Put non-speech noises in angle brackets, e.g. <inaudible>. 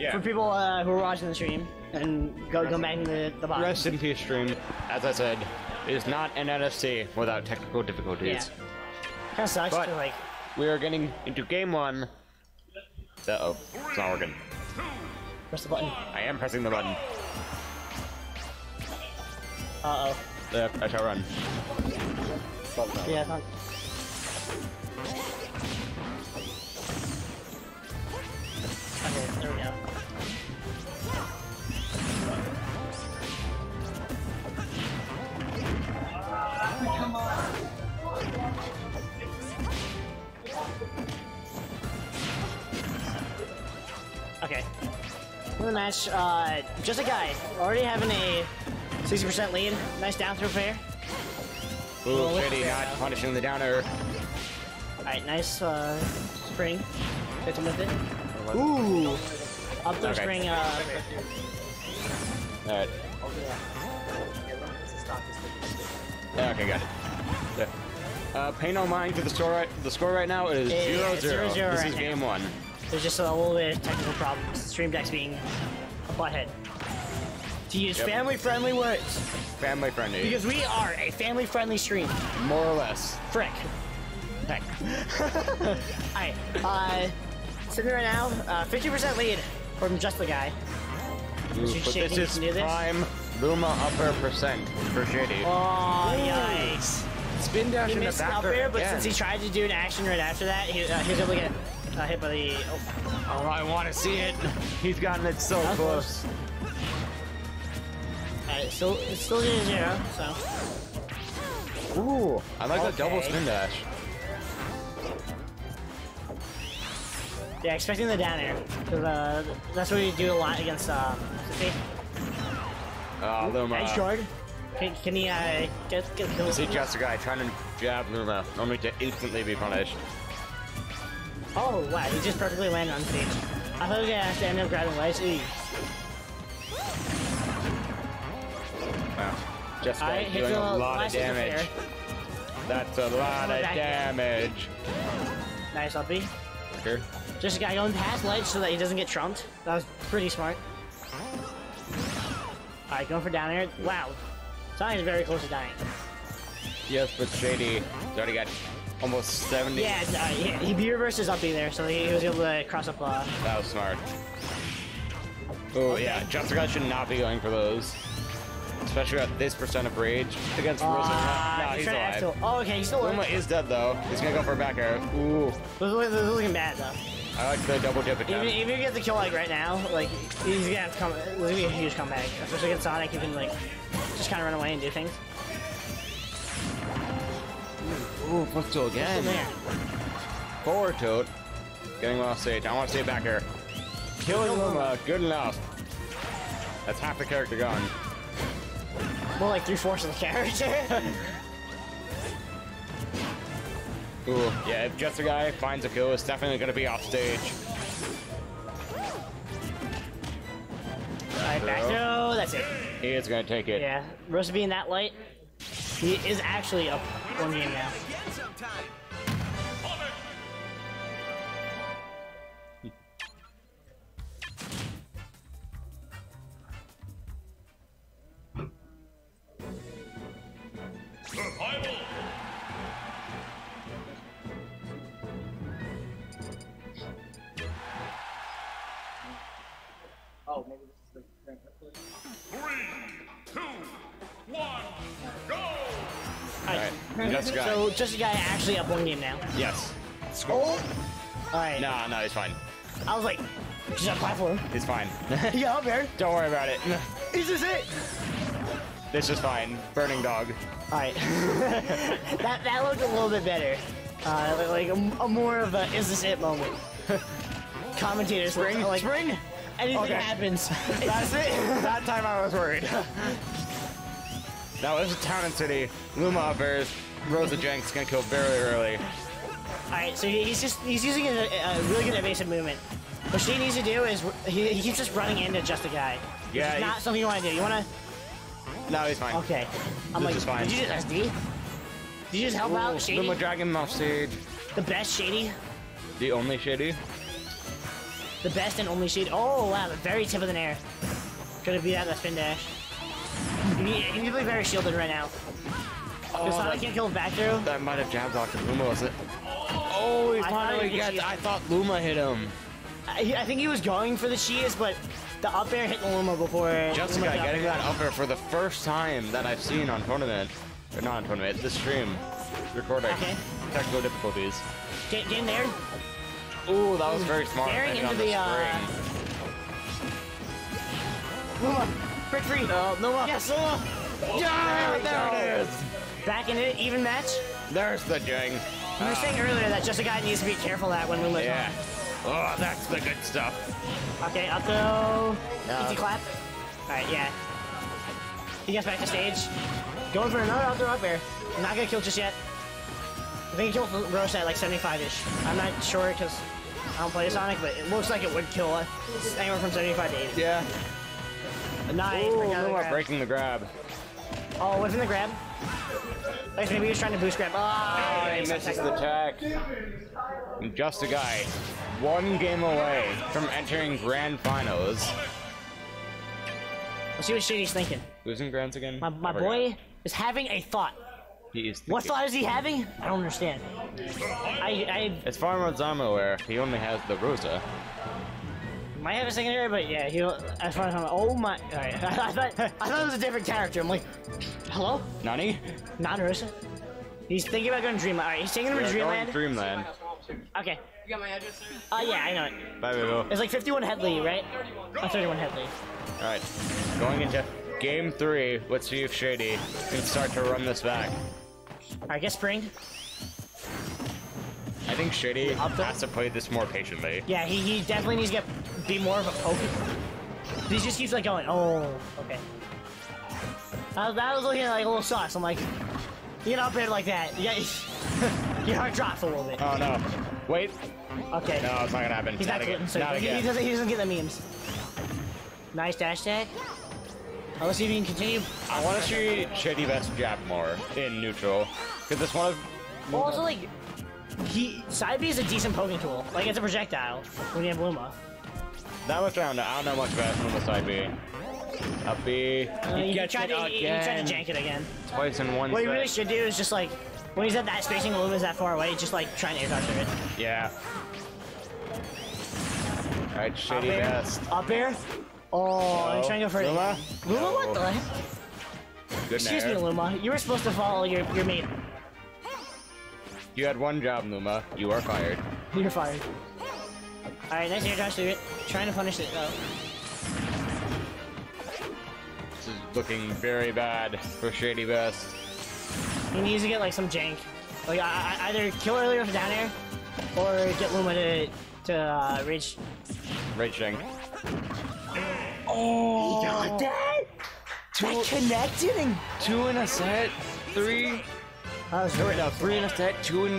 Yeah. For people uh, who are watching the stream and go go back in the, the box. Rest in peace, stream. As I said, it is not an NST without technical difficulties. Yeah. Kind of sucks But- to like. We are getting into game one. Uh oh, it's not working. Press the button. I am pressing the button. Uh oh. Uh, I shall run. Yeah, it's not. The match, uh, just a guy already having a 60% lead. Nice down throw fair. Ooh, Shady not punishing the downer. Alright, nice uh, spring. Hit him with it. Ooh! Up throw Okay. spring, uh, Alright. Okay, got it. There. Uh, pay no mind to the score right, the score right now. It is Yeah, yeah, 0 it's 0-0 This right is now. game one. There's just a little bit of technical problems. Stream Deck's being a butthead. To use Yep. family-friendly words. Family friendly. Because we are a family-friendly stream. More or less. Frick. Heck. <laughs> Alright, uh, sitting right now, uh, 50% lead from just the guy. Ooh, but this is this? prime Luma upper percent for Shady. Oh, yikes. Spin dash He in the missed back up air there, but since he tried to do an action right after that, he, uh, he was able to get uh, hit by the. Oh, Oh, I want to see it. He's gotten it so That was close. Alright, still, it's still 0 0, so. Ooh, I like the double spin dash. Yeah, expecting the down air. 'cause, uh, that's what you do a lot against. Um, see, Uh, Luma. nice short. Can, can he uh, get get kills? See just a guy trying to jab Luma, only to instantly be punished. Oh wow, he just perfectly landed on stage. I thought he was gonna have to end up grabbing ledge. Ooh. Wow. Just doing a lot of of damage. That's a lot of damage. Nice uppy. Here. Just a guy going past ledge so that he doesn't get trumped. That was pretty smart. Alright, going for down air. Wow. Sonic is very close to dying. Yes, but Shady he's already got almost 70. Yeah, uh, he, he reverses up B there, so he, he was able to cross up. Uh, That was smart. Oh, yeah, just a guy should not be going for those. Especially at this percent of rage against Rosa. uh, No, he's act alive. to- Oh, okay, he's still alive. is dead though. He's gonna go for a back air. Ooh, This is looking- looking bad though. I like the double dip Even, attempt. even if you get the kill like right now, like he's gonna have to come. Gonna be a huge comeback, especially against Sonic. You can like just kind of run away and do things. Ooh, footstool again. There. Forward tilt. Getting off stage. I want to stay back here. Killing Luma, uh, good enough. That's half the character gone. More like three fourths of the character. <laughs> Ooh, yeah, if just a guy finds a kill, it's definitely gonna be off stage. Alright, back throw. That's it. He is gonna take it. Yeah, Rosa being that light, he is actually up one game now. Guy. so just a guy actually up one game now. yes. Oh. Alright, No, no, he's fine. I was like, just a platform. He's fine. <laughs> yeah, up there. Don't worry about it. <laughs> Is this it? This is fine. Burning dog. Alright. <laughs> that, that looked a little bit better. Uh, like a, a more of a is this it moment. Commentators Spring? like, Spring? anything Okay. happens. That's it. that time I was worried. that was Town and City. Luma uppers. Rosa Jenks gonna kill very early. Alright, so he's just he's using a, a really good evasive movement. What she needs to do is he, he keeps just running into just a guy. Which Yeah, is not something you want to do. You want to? No, he's fine. okay. I'm This like, is fine. did you just SD? Did you just help out Shady? Dragging him off stage. The best Shady? The only shady. the best and only shade. Oh wow, the very tip of the air. Could have beat out that spin dash. He, he's really very shielded right now. Sonic that- can't kill him back through. That might have jab locked Luma, was it? Oh, he I thought finally he gets. hit you. I thought Luma hit him. I, I think he was going for the cheese, but the up air hit Luma before. Jessica Luma got getting that up air for the first time that I've seen on tournament. Or not on tournament, this stream. Recording. Okay. Technical difficulties. Get, get in there. Ooh, that was very smart. Landing into on the, uh. Luma, break free. No, Luma. Yes, Luma. Yeah, there it is. Back in it, even match. There's the jing. You were saying earlier that just a guy needs to be careful that when Luma's Yeah. Oh, that's the good stuff. on. Okay, up throw. Yeah. Easy clap. Alright, yeah. He gets back to stage. Going for another throw up air. Not gonna kill just yet. I think he killed Rosa at like 75-ish. I'm not sure because I don't play Sonic, but it looks like it would kill uh, anywhere from 75 to 80. Yeah. Nice. Ooh, break out of the Luma breaking the grab. Oh, what's in the grab? Guess maybe he was trying to boost grab. Oh, he misses the tech. Just a guy, one game away from entering grand finals. Let's see what he's thinking. Who's in grands again? My, my boy is having a thought. He is What thought is he having? I don't understand. I, I As far as I'm aware, he only has the Rosa. Might have a secondary, but yeah, he. As far as I'm, oh my! All right, <laughs> I thought I thought it was a different character. I'm like, hello, Nani? not Ursa. He's thinking about going to Dreamland. All right, he's taking him to We're going Dreamland. Dreamland. Okay. You got my address? Uh, yeah, I know it. Bye, Bibo. It's like 51 Headley, right? Oh, 31 Headley. Alright, going into game three. Let's see if Shady can start to run this back. All right, get Spring. I think Shady has to play this more patiently. Yeah, he, he definitely needs to get be more of a poke. He just keeps like going. Oh, okay. I, I was looking at like a little sauce. I'm like, you get up there like that. Yeah, <laughs> your heart drops a little bit. Oh no. Wait. Okay. No, it's not gonna happen. He's not, again. gluten, so Not he, again. he doesn't he doesn't get the memes. Nice dash tag. Oh, let's see if he can continue. I want to see Shady Best jab more in neutral. Because this one of. Well, also like he side B is a decent poking tool. Like it's a projectile when you have Luma. That much I don't know. I don't know much about from the side B. Up B. Uh, he he, tried it to, he, he tried to jank it again. Twice in one What he set. really should do is just like when he's at that spacing, when Luma's that far away, just like try and air dodge it. Yeah. Alright, Shady Up air. Best. Up air. Oh, I'm trying to go for Luma? Luma, No. what the heck? Good Excuse nair. me, Luma. You were supposed to follow your your mate. You had one job, Luma. You are fired. <laughs> You're fired. All right, nice air dodge through it. Trying to punish it though. This is looking very bad for Shady Best. He needs to get like some jank. Like I, I, either kill earlier for down air, or get Luma to to uh, reach. Raging. Oh, got that. That connected and Two in a set. Three. that was Or really no, three in a set. Two in